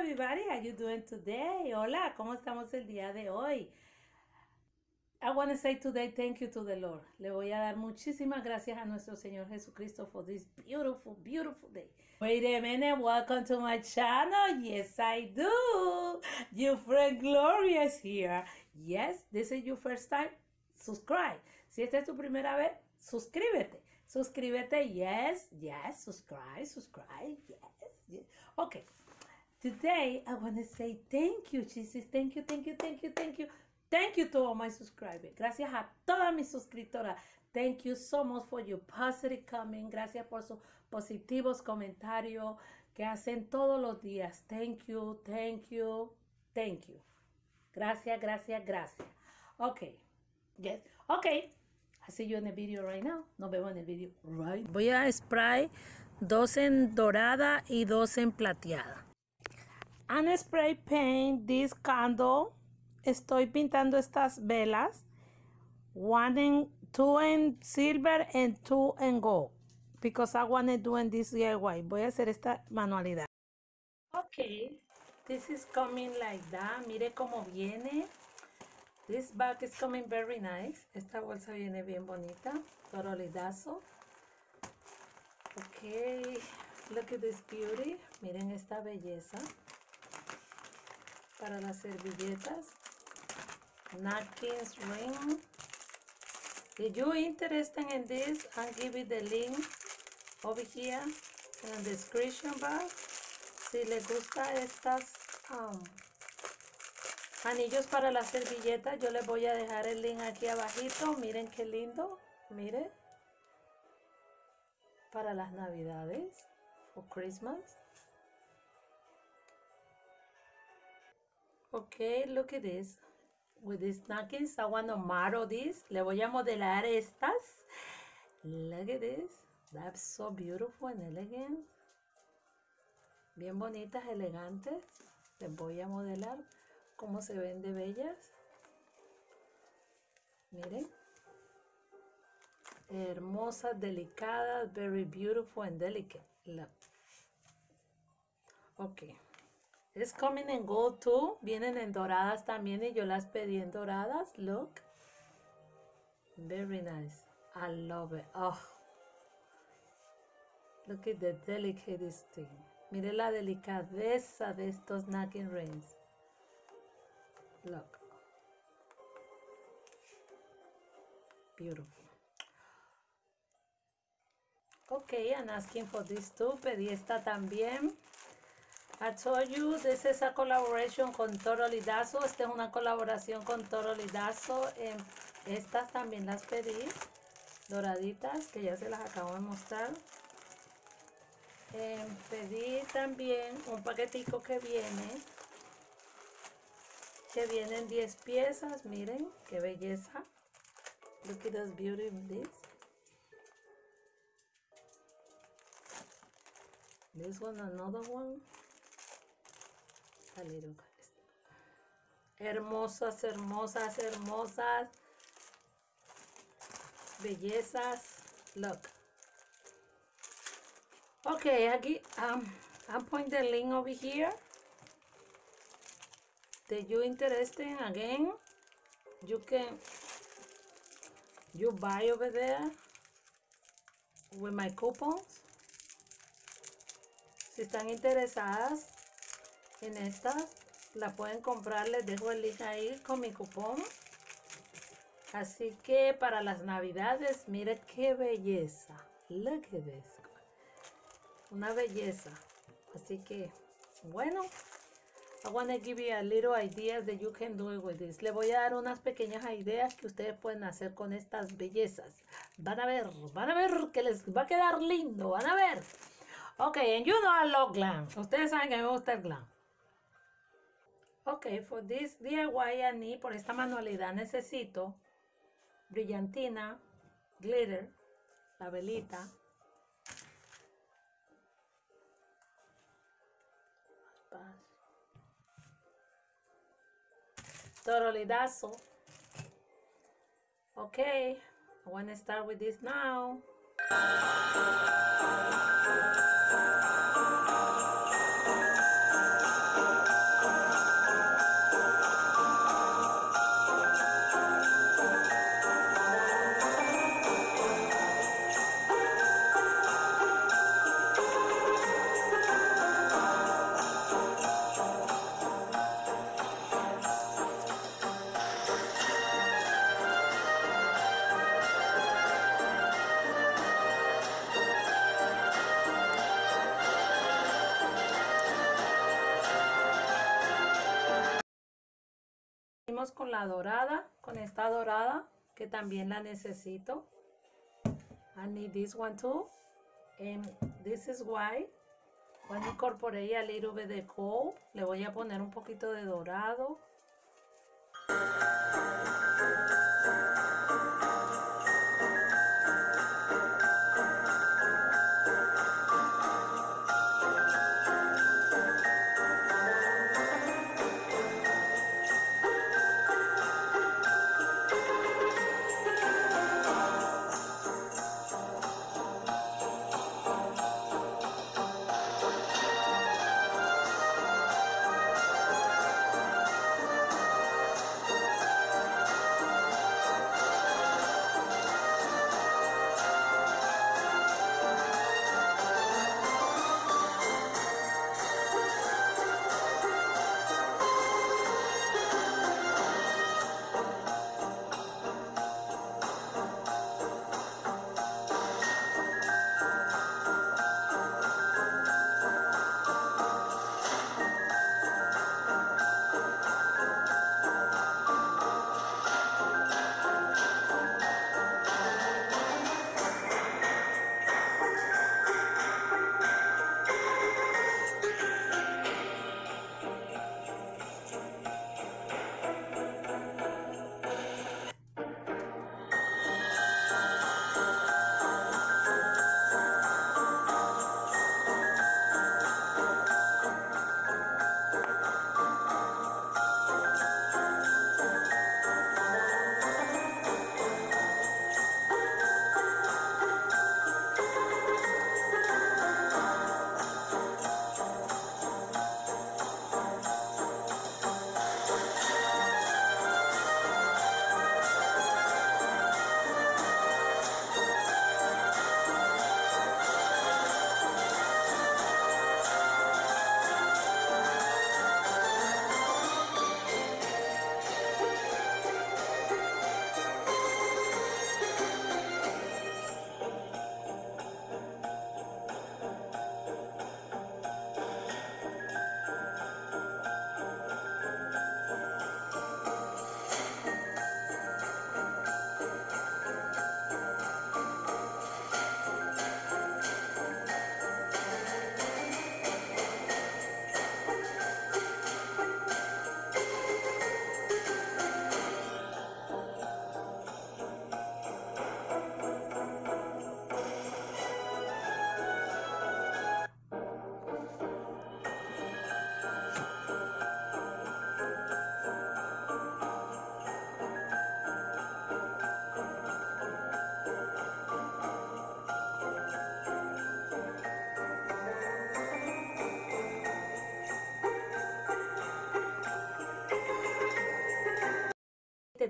everybody, how you doing today? Hola, ¿cómo estamos el día de hoy? I want to say today thank you to the Lord. Le voy a dar muchísimas gracias a nuestro Señor Jesucristo for this beautiful, beautiful day. Wait a minute, welcome to my channel. Yes, I do. Your friend Gloria is here. Yes, this is your first time. Subscribe. Si esta es tu primera vez, suscríbete. Suscríbete. Yes, yes, subscribe, subscribe. Yes, yes. Okay. Today, I want to say thank you, Jesus. Thank you, thank you, thank you, thank you. Thank you to all my subscribers. Gracias a todas mis suscriptoras. Thank you so much for your positive comment. Gracias por sus positivos comentarios que hacen todos los días. Thank you, thank you, thank you. Gracias, gracias, gracias. Ok. Yes. Ok. I see you in the video right now. Nos vemos en el video right. Voy a spray dos en dorada y dos en plateada. And spray paint this candle. Estoy pintando estas velas. One in, two in silver and two in gold. Because I want to do in this DIY. Voy a hacer esta manualidad. Ok. This is coming like that. Mire cómo viene. This bag is coming very nice. Esta bolsa viene bien bonita. Torolidazo. Ok. Look at this beauty. Miren esta belleza para las servilletas. Napkins ring. If you interested in this, I'll give you the link over here in the description box. Si les gusta estas um, anillos para las servilletas, yo les voy a dejar el link aquí abajito. Miren qué lindo. Miren. Para las navidades. For Christmas. Okay, look at this. With these napkins, I want to model this. Le voy a modelar estas. Look at this. That's so beautiful and elegant. Bien bonitas, elegantes. Les voy a modelar cómo se ven de bellas. Miren. Hermosas, delicadas, very beautiful and delicate. Look. Okay. Es coming in gold too. Vienen en doradas también y yo las pedí en doradas. Look. Very nice. I love it. Oh. Look at the delicate thing. Mire la delicadeza de estos knocking rings. Look. Beautiful. Okay, I'm asking for this too. Pedí esta también. I told you this is a collaboration con Toro Lidazo. Esta es una colaboración con Toro Lidazo. Eh, estas también las pedí. Doraditas, que ya se las acabo de mostrar. Eh, pedí también un paquetico que viene. Que vienen 10 piezas. Miren, qué belleza. Look at this beauty of this. This one, another one. Hermosas, hermosas, hermosas. Bellezas. Look. Okay, aquí, um, I'm putting the link over here. That you interested again, you can, you buy over there with my coupons. Si están interesadas, en estas la pueden comprar les dejo el link ahí con mi cupón así que para las navidades mire qué belleza look at this una belleza así que bueno I want to give you a little idea that you can do it with this. Le voy a dar unas pequeñas ideas que ustedes pueden hacer con estas bellezas. Van a ver, van a ver que les va a quedar lindo. Van a ver. Ok, and you know I love glam. Ustedes saben que me gusta el glam. Ok, for this DIY I need, por esta manualidad necesito brillantina, glitter, la velita, torolidazo. Okay, I want to start with this now. Con la dorada, con esta dorada, que también la necesito. I need this one too. And this is why Voy a incorporar a little bit de gold. Le voy a poner un poquito de dorado.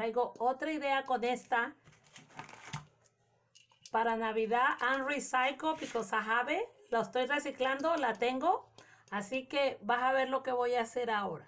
Traigo otra idea con esta para Navidad and recycle because I. Lo estoy reciclando, la tengo. Así que vas a ver lo que voy a hacer ahora.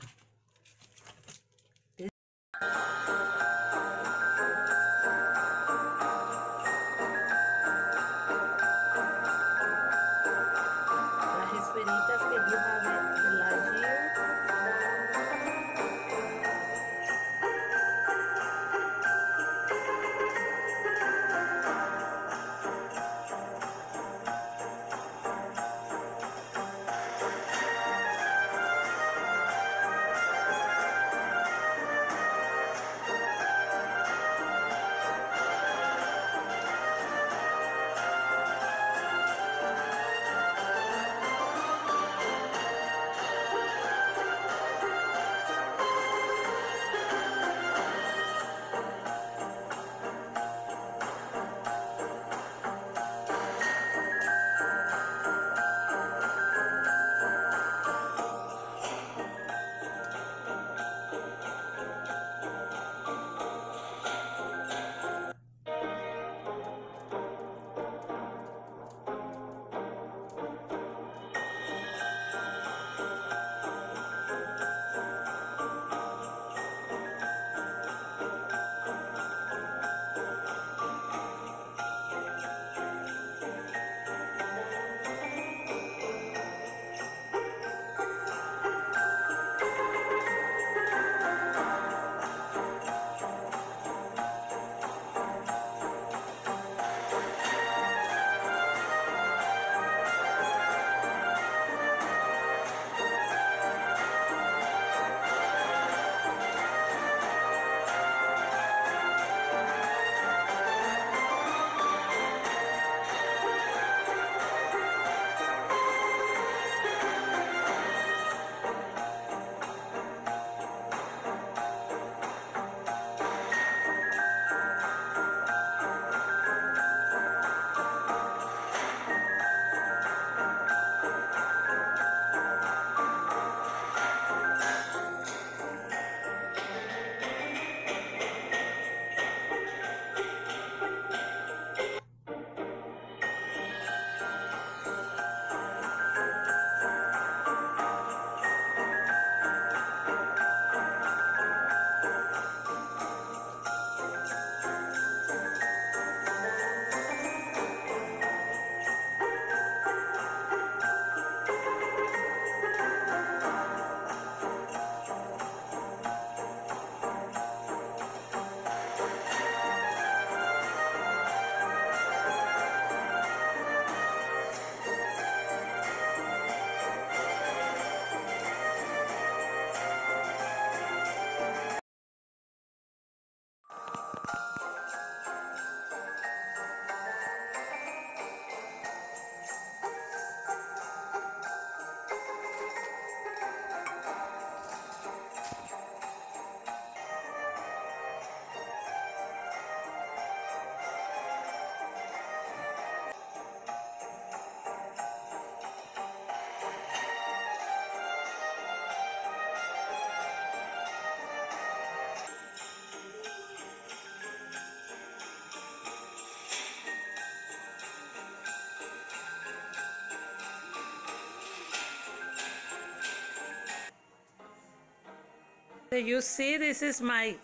You see, this is my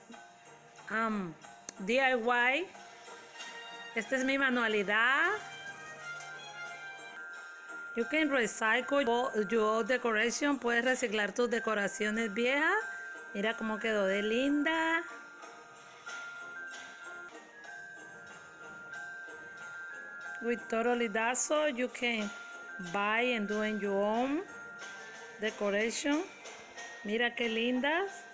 um, DIY. Esta es mi manualidad. You can recycle your decoration. Puedes reciclar tus decoraciones viejas. Mira cómo quedó de linda. With totally so you can buy and do in your own decoration. Mira qué lindas.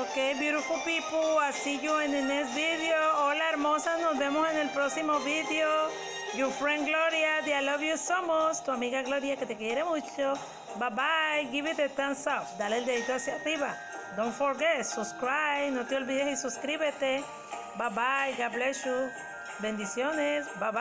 Ok, beautiful people, I see you in the next video. Hola hermosas, nos vemos en el próximo video. Your friend Gloria, I love you so much. Tu amiga Gloria que te quiere mucho. Bye bye, give it a thumbs up. Dale el dedito hacia arriba. Don't forget, subscribe. No te olvides y suscríbete. Bye bye, God bless you. Bendiciones. Bye bye.